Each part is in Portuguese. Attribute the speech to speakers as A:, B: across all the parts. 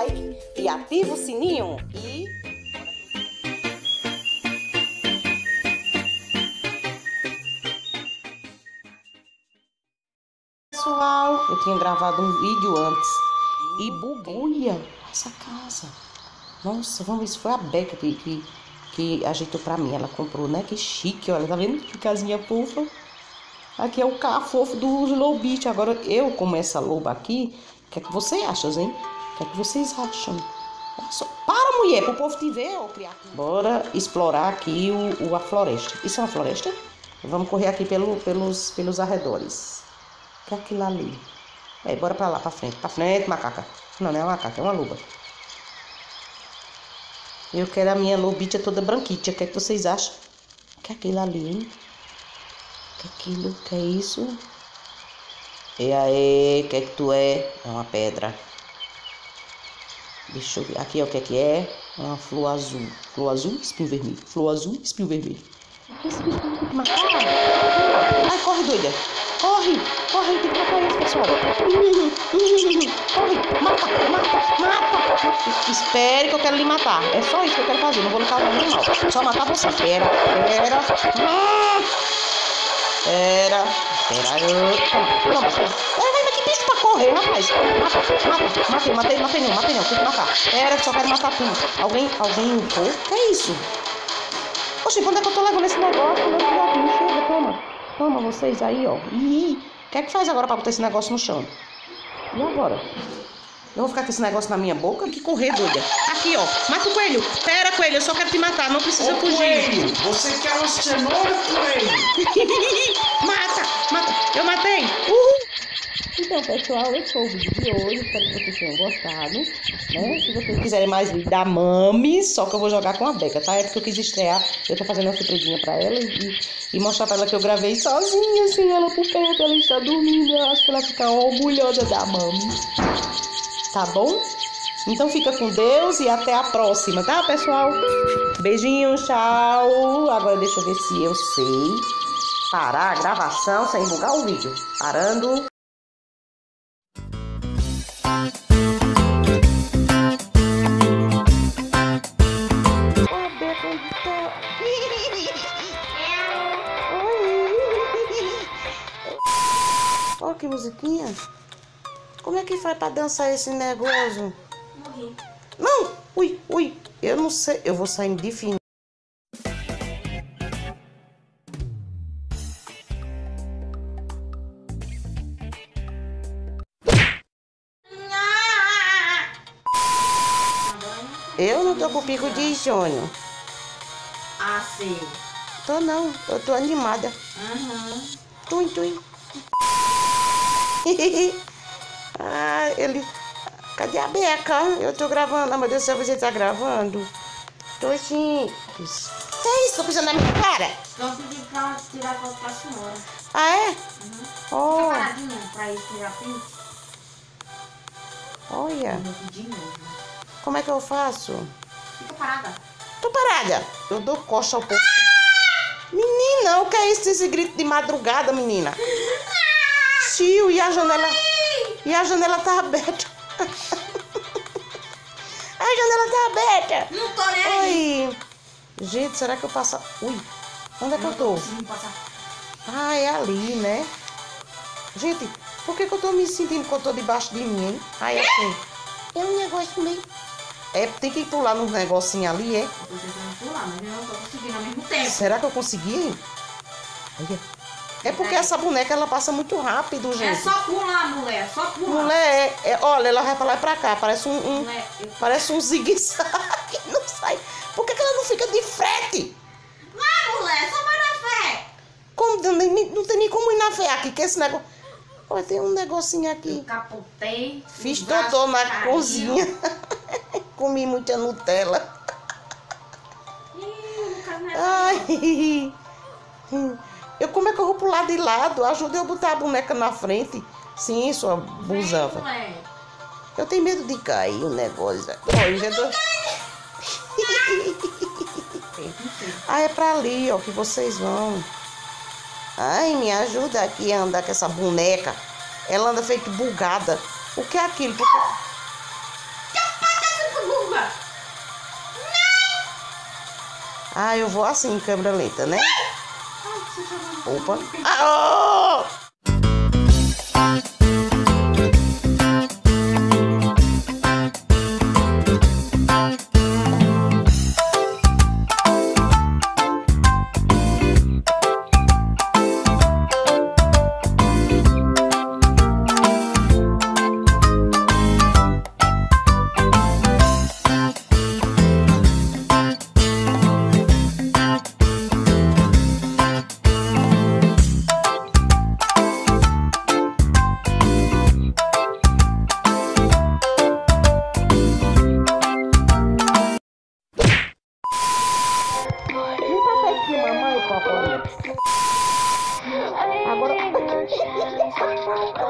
A: like e ativa o sininho e Pessoal, eu tinha gravado um vídeo antes e bugulha essa casa. Nossa, vamos se foi a Beca que, que, que ajeitou pra mim. Ela comprou, né? Que chique, olha, tá vendo que casinha fofa? Aqui é o carro fofo do Slow Beach. Agora eu, como essa loba aqui, o que é que você acha, hein? O que é que vocês acham? Para, mulher, pro povo te ver, ó, criar. Bora explorar aqui o, o, a floresta. Isso é uma floresta? Vamos correr aqui pelo, pelos, pelos arredores. O que é aquilo ali? É, bora pra lá, pra frente. Pra frente, macaca. Não, não é uma macaca, é uma loba. Eu quero a minha lobita toda branquita. O que é que vocês acham? O que é aquilo ali, hein? O que é aquilo? O que é isso? E aí, o que é que tu é? É uma pedra. Deixa eu ver. Aqui, ó, o que é que é? Uma flor azul. Flor azul, espinho vermelho. Flor azul, espinho vermelho. Matar. Ai, corre, doida. Corre, corre, tem que matar esse pessoal. Corre, mata, mata, mata. Espere que eu quero lhe matar. É só isso que eu quero fazer. Não vou causar nenhum mal. Só matar você. Pera, pera. Ah! Pera, pera. Toma, toma. Pra correr, rapaz. Mata, mata. Matei, matei, matei não, matei não. Tem que matar. Pera, só quero matar tudo. Alguém, alguém limpou? Que é isso? Poxa, quando é que eu tô levando esse negócio? Meu filhotinho, chega, toma. Toma vocês aí, ó. Ih, o que é que faz agora pra botar esse negócio no chão? E agora? Eu vou ficar com esse negócio na minha boca? Que correr, doida. Aqui, ó. Mata o coelho. Pera, coelho, eu só quero te matar. Não precisa
B: Ô,
A: fugir.
B: Coelho, você quer uma cenoura, coelho?
A: mata, mata. Eu matei. Uhul. Então, pessoal, esse foi o vídeo de hoje. Espero que vocês tenham gostado. Né? Se vocês quiserem mais vídeo da Mami, só que eu vou jogar com a Beca, tá? É porque eu quis estrear. Eu tô fazendo uma surpresinha pra ela e, e mostrar pra ela que eu gravei sozinha, assim, ela por perto. Ela está dormindo. Eu acho que ela fica orgulhosa da Mami. Tá bom? Então fica com Deus e até a próxima, tá, pessoal? Beijinho, tchau. Agora deixa eu ver se eu sei parar a gravação sem bugar o vídeo. Parando. Que musiquinha. Como é que faz pra dançar esse negócio?
C: Morri.
A: Não! Ui, ui, eu não sei. Eu vou sair de fim. Eu não tô com pico de Jônio.
C: Ah, sim.
A: Tô não, eu tô animada.
C: Aham.
A: Tui, tui. ah, ele. Cadê a Beca? Eu tô gravando. Ah, meu Deus do céu, você tá gravando? Tô sim. Que isso? Tô pisando na minha cara?
C: Então pedi pra tirar foto pra senhora.
A: Ah, é?
C: Uhum.
A: Oh,
C: Fica paradinha pra ir tirar print.
A: olha.
C: De novo.
A: Como é que eu faço?
C: Fica parada.
A: Tô parada. Eu dou coxa ao povo. Menina, o que é isso, esse grito de madrugada, menina? Tio, e a janela. E a janela tá aberta. a janela tá aberta.
C: Não tô nem aí.
A: Oi. Gente, será que eu passo. Ui, onde é que eu tô? Ah, é ali, né? Gente, por que, que eu tô me sentindo que eu tô debaixo de mim, hein? Ai, assim. É um negócio meio. É, tem que pular num negocinho ali, é?
C: Eu tô tentando pular, mas eu não tô conseguindo ao mesmo tempo.
A: Será que eu consegui? hein? Olha. É porque essa boneca ela passa muito rápido,
C: É
A: gente.
C: só pular, mulher. Só pular.
A: Mulher, é, é- olha, ela vai pra lá e pra cá. Parece um. um-
C: Mulher, eu...
A: parece um zigue-zague. Não sai. Por que, que ela não fica de frente?
C: Vai, mulher. Só vai na fé.
A: Como, não, não tem nem como ir na fé aqui, que esse negócio. Olha, tem um negocinho aqui.
C: Eu capotei.
A: Fiz doutor na
C: caiu.
A: cozinha. Comi muita Nutella.
C: Ih, quero mais.
A: Ai. pular de lado? Ajuda eu a botar a boneca na frente. Sim, sua busava.
C: mulher.
A: Eu tenho medo de cair o negócio. Olha, já tô... Ah, é pra ali, ó, que vocês vão. Ai, me ajuda aqui a andar com essa boneca. Ela anda feito bugada. O que é aquilo? Porque... Ah, eu vou assim, câmera lenta, né? Opa. Ah, oh! Oh,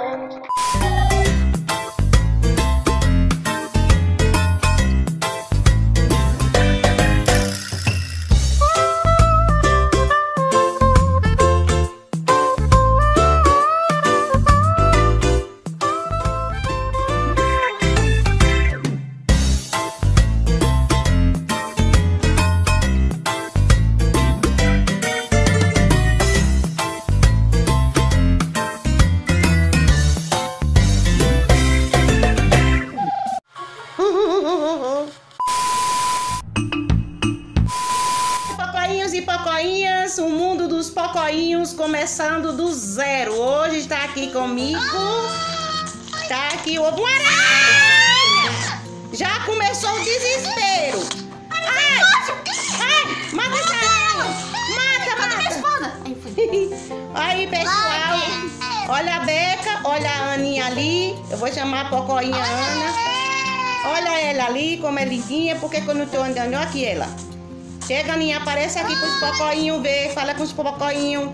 A: Pocoinhos e pocoinhas, o mundo dos pocoinhos começando do zero. Hoje está aqui comigo. Tá aqui o ovo aranha! Já começou o desespero. Ai! Ai! Mata essa aranha! Mata, mata!
C: Aí
A: pessoal, olha a Beca, olha a Aninha ali. Eu vou chamar a Pocoinha Ana. Olha ela ali, como é lindinha. Por que que eu tô andando? Olha aqui ela. Chega, Aninha, aparece aqui com os pocoinhos, vê. Fala com os pocoinhos.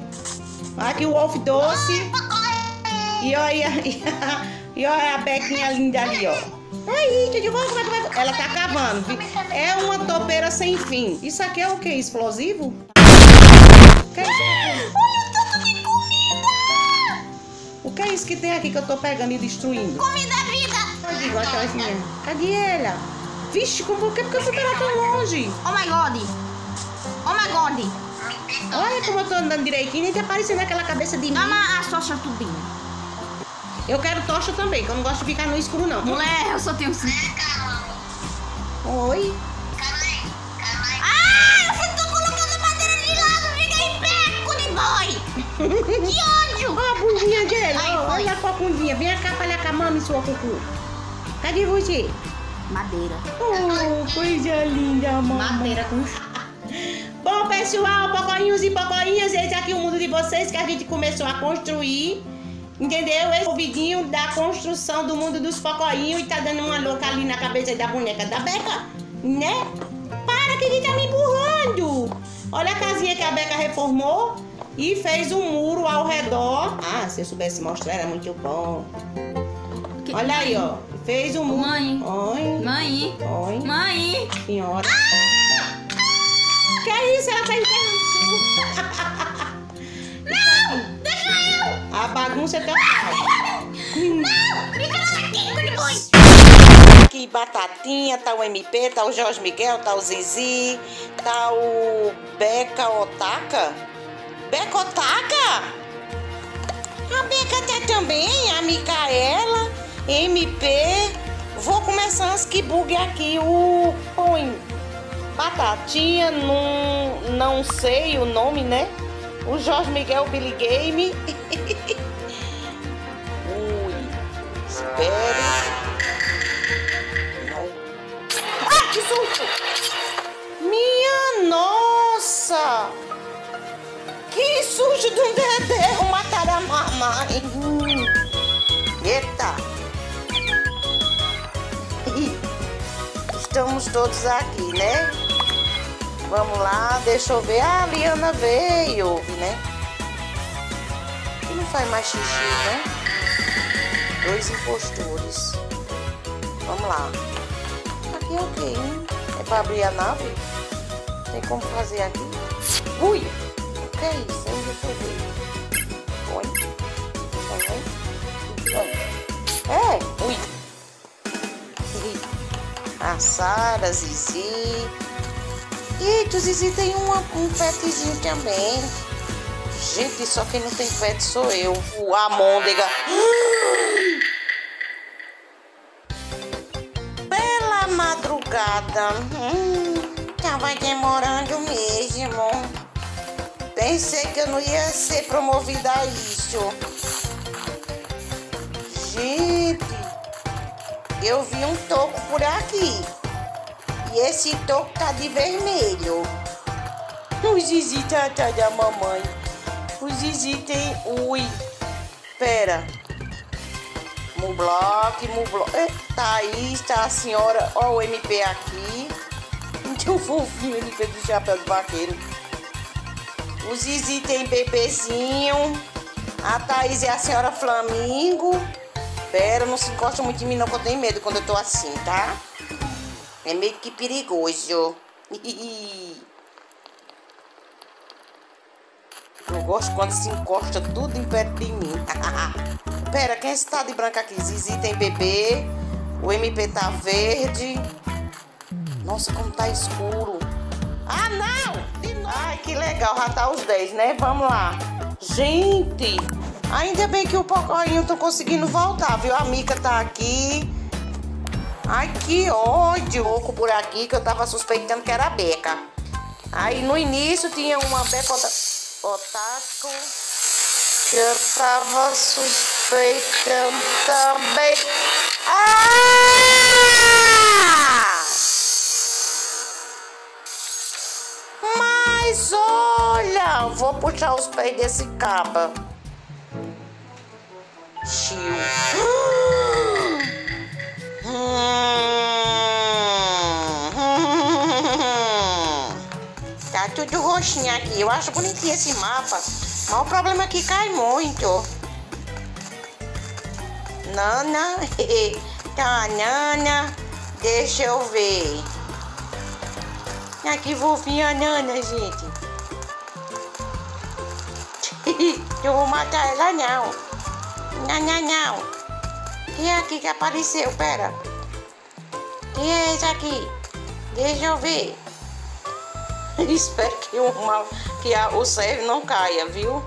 A: Aqui o ovo doce. E olha, e olha a Bequinha linda ali, ó. Aí, tudo bom? Como é que vai? Ela tá cavando. É uma topeira sem fim. Isso aqui é o que? Explosivo? Que é isso?
C: Olha o tanto de comida!
A: O que é isso que tem aqui que eu tô pegando e destruindo?
C: Comida é vida!
A: Aquelas meninas? Cadê ela? Vixe, como, por que porque eu fui parar tão longe?
C: Oh my god! Oh my god!
A: Olha como eu tô andando direitinho, nem tá aparecendo aquela cabeça de mim.
C: Toma a socha tudinho.
A: Eu quero tocha também, que eu não gosto de ficar no escuro, não.
C: Mulher, eu só tenho cinco.
A: Oi.
C: Ah, você tá colocando madeira de lado, fica em pé, cu de boi! Que ódio!
A: Ó a bundinha dela,
C: Ai,
A: ó, olha a cocundinha. Vem cá falhar com a mama e sua cucu. Cadê você?
C: Madeira.
A: Oh, coisa linda, mamãe.
C: Madeira com
A: Bom, pessoal, pocoinhos e pocoinhas, esse aqui é o mundo de vocês que a gente começou a construir. Entendeu? Esse é o vidinho da construção do mundo dos pocoinhos e tá dando uma louca ali na cabeça da boneca da Beca, né? Para que ele tá me empurrando! Olha a casinha que a Beca reformou e fez um muro ao redor. Ah, se eu soubesse mostrar era muito bom.
C: Que-
A: Olha aí, ó. Fez um muro.
C: Mãe.
A: Oi.
C: Mãe!
A: Oi.
C: Mãe!
A: Senhora. Que
C: eu!
A: A bagunça tá.
C: Não! Fica aqui,
A: Batatinha, tá o MP, tá o Jorge Miguel, tá o Zizi, tá o Beca Otaka. Beca Otaka? A Beca tá também, a Micaela, MP. Vou começar as que bug aqui. O põe Batatinha, não, não sei o nome, né? O Jorge Miguel Billy Game. Espere. Não. Ah, que susto! Minha nossa! Que susto um dedé! Mataram a mamãe! Eita! Estamos todos aqui, né? Vamos lá, deixa eu ver. Ah, a Liana veio, né? E não faz mais xixi, né? dois impostores. Vamos lá. Aqui é o que, hein? É para abrir a nave? Tem como fazer aqui? Ui! O que é isso? Eu não ver? Põe. Põe. É! Ui! A Sara, Zizi. Eita, o Zizi tem uma, um petzinho também. Gente, só quem não tem pet sou eu. O Amôndega. madrugada. Hum, tava demorando mesmo. Pensei que eu não ia ser promovida a isso. Gente, eu vi um toco por aqui. E esse toco tá de vermelho. O Zizi tá, tá da mamãe. O Zizi tem. Ui. Pera. Mublock, Mublock. Tá aí, está a senhora. Ó, o MP aqui. Um fofinho MP do chapéu de vaqueiro. O Zizi tem bebezinho. A Thaís é a senhora Flamingo. Pera, não se encosta muito em mim não, que eu tenho medo quando eu tô assim, tá? É meio que perigoso. Eu gosto quando se encosta tudo em perto de mim. Pera, quem está de branco aqui? Zizi tem bebê. O MP tá verde. Nossa, como tá escuro. Ah, não! De novo. Ai, que legal. Já tá os 10, né? Vamos lá. Gente, ainda bem que o Pocoinho tô conseguindo voltar, viu? A Mica tá aqui. Ai, que ódio. Oco por aqui que eu tava suspeitando que era a Beca. Aí no início tinha uma Beca Otaku que eu tava suspeitando também. Ah! Mas olha, vou puxar os pés desse caba. Tio. Tá roxinho aqui. Eu acho bonitinho esse mapa. Mas o problema é que cai muito. Nana. Tá, Nana. Deixa eu ver. Aqui vovinha Nana, gente. eu vou matar ela não. Não, não, não. Quem é aqui que apareceu? Pera. Quem é esse aqui? Deixa eu ver. Espero que, uma, que a, o serve não caia, viu?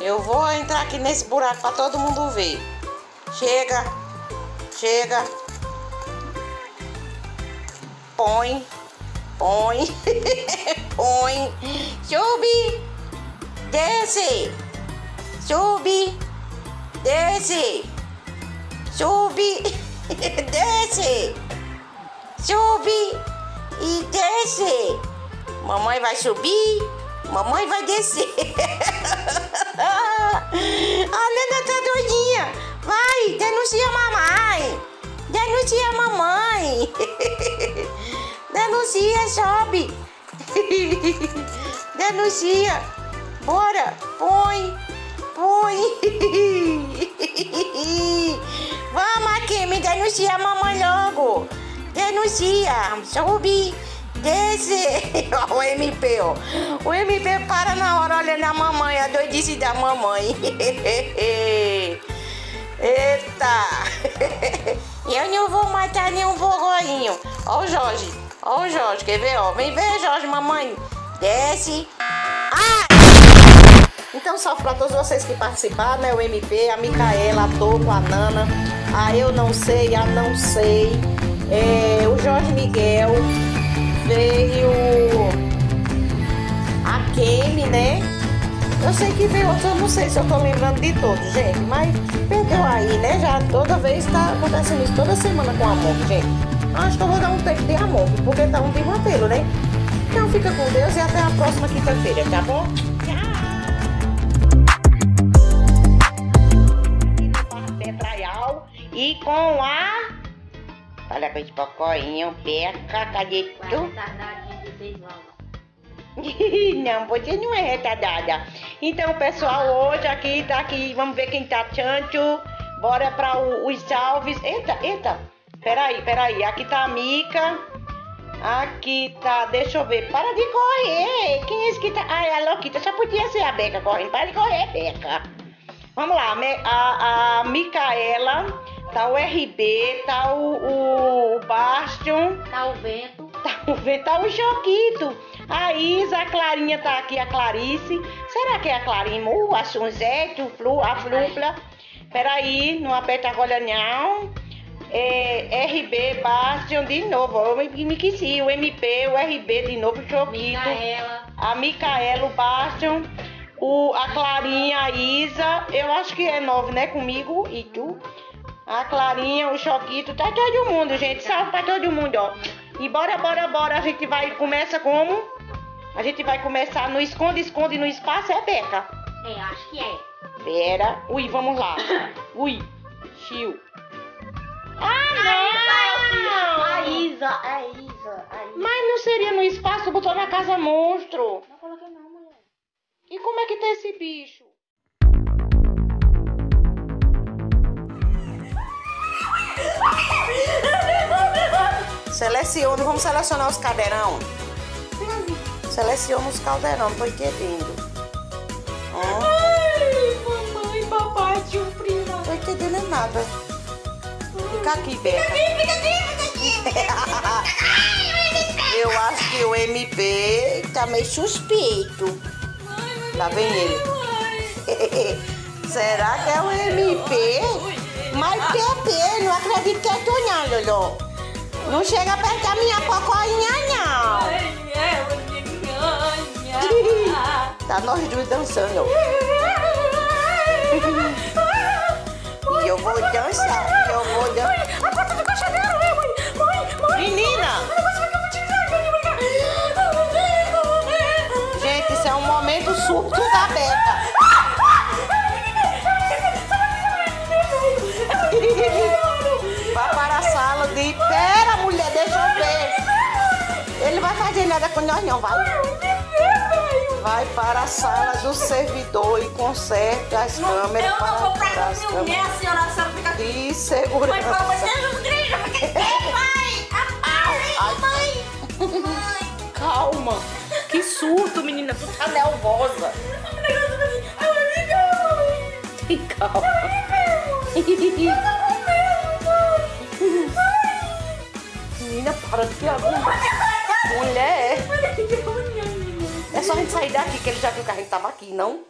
A: Eu vou entrar aqui nesse buraco para todo mundo ver. Chega. Chega. Põe. Põe. Põe. Sube. Desce. Sube. Desce. Sube. desce. Sube e desce. Mamãe vai subir, mamãe vai descer. a Nena tá doidinha. Vai, denuncia a mamãe. Denuncia a mamãe. denuncia, sobe. denuncia. Bora, põe, põe. Vamos aqui, me denuncia a mamãe logo. Denuncia, sobe. Desce! o MP, ó. O MP para na hora olhando a mamãe, a doidice da mamãe. Eita! Eu não vou matar nenhum bogoinho. Ó o Jorge. Ó o Jorge, quer ver, ó? Vem ver, Jorge, mamãe. Desce. Ah! Então, salve para todos vocês que participaram, né? O MP, a Micaela, a Toco, a Nana, a Eu Não Sei, a Não Sei, é, o Jorge Miguel, veio a Kemi, né? Eu sei que veio outros, eu não sei se eu tô lembrando de todos, gente, mas perdeu aí, né? Já toda vez tá acontecendo isso, toda semana com a Among, gente. Acho que eu vou dar um tempo de Among, porque tá um tempo apelo, né? Então fica com Deus e até a próxima quinta-feira, tá bom? Tchau! E com a Olha com esse pocoinho, peca, cadê tu? não, você não é retardada. Então, pessoal, hoje aqui tá aqui, vamos ver quem tá chancho. Bora para os salves. Eita, eita. Peraí, peraí. Aqui tá a Mica. Aqui tá, deixa eu ver. Para de correr. Quem é esse que tá? Ai, a Loquita, só podia ser a Beca correndo. Para de correr, Beca. Vamos lá, a, a Micaela Tá o RB, tá o, o, Bastion,
C: Tá o vento.
A: tá o, V- tá o Choquito. A Isa, a Clarinha tá aqui, a Clarice. Será que é a Clarinha? Uh, a Sunzete, o Flu, a Flupla. Peraí, não aperta agora não. É, RB, Bastion de novo. Eu me, me esqueci. O MP, o RB de novo, o Choquito.
C: Micaela.
A: A Micaela, o Bastion. O, a Clarinha, a Isa. Eu acho que é nove, né? Comigo e tu. A Clarinha, o Choquito. Tá todo mundo, gente. Salve pra todo mundo, ó. E bora, bora, bora. A gente vai. Começa como? A gente vai começar no esconde-esconde no espaço. É Beca.
C: É, acho que é.
A: Pera. Ui, vamos lá. Ui. Chiu. Ah, não!
C: A Isa, a Isa, a Isa.
A: Mas não seria no espaço, botou na casa monstro.
C: Não coloquei não, mulher.
A: E como é que tá esse bicho? Selecione, vamos selecionar os caldeirão. Seleciona os caldeirão, tô entendendo. Hã?
C: Ai, mamãe, papai, tio, prima.
A: Tô entendendo nada. Fica aqui, Beca. Eu acho que o MP tá meio suspeito. Lá vem ele. Será que é o MP? Mas PP, não acredito que é tu não, Lolo. Não chega perto da minha pocoinha, não. Tá nós dois dançando. E eu vou dançar, eu vou dançar.
C: A porta do caixadeiro, mãe? Mãe, mãe.
A: Menina! Gente, isso é um momento súbito da Beca. Fazer nada com nós, não, vai? Vai para a sala do servidor e conserta as câmeras
C: Eu
A: para
C: não vou pra mulher, a senhora, a senhora fica aqui.
A: de
C: Mãe,
A: segurança.
C: de Deus, não grita, porque tem, mãe. Ai, mãe. Mãe.
A: Calma. Que surto, menina. Tu tá nervosa.
C: O negócio vai assim. Ai, mãe, mãe.
A: Tem calma. Menina, para de agulha. Mulher. É só a gente sair daqui, que ele já viu que a gente tava aqui, não?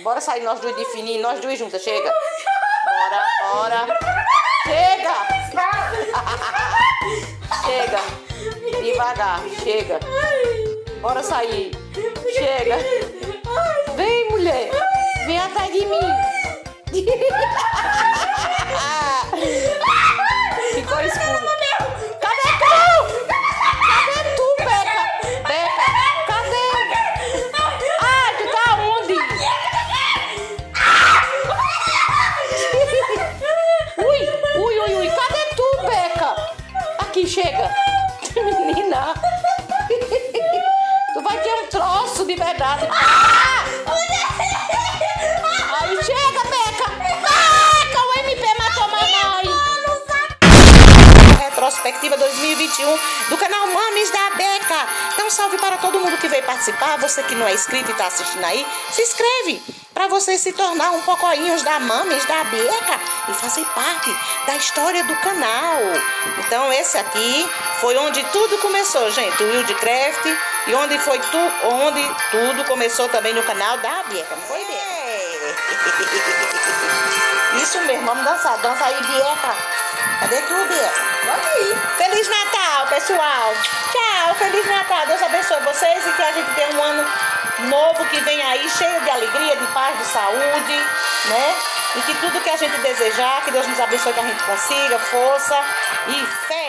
A: Bora sair nós dois de fininho, nós dois juntas, chega. Bora, bora. Chega! chega. Devagar, chega. Bora sair. Chega. Vem, mulher. Vem atrás de mim. salve para todo mundo que veio participar. Você que não é inscrito e está assistindo aí, se inscreve para você se tornar um pocoinhos da Mames da Beca e fazer parte da história do canal. Então, esse aqui foi onde tudo começou, gente. O Wildcraft e onde foi tu, onde tudo começou também no canal da Beca. Não foi, Beca? Isso mesmo, vamos dançar. Dança aí, Beca. Cadê tu, Beca? Feliz Natal, pessoal. Tchau, Feliz Natal. Deus abençoe vocês e que a gente tenha um ano novo que vem aí, cheio de alegria, de paz, de saúde, né? E que tudo que a gente desejar, que Deus nos abençoe, que a gente consiga, força e fé.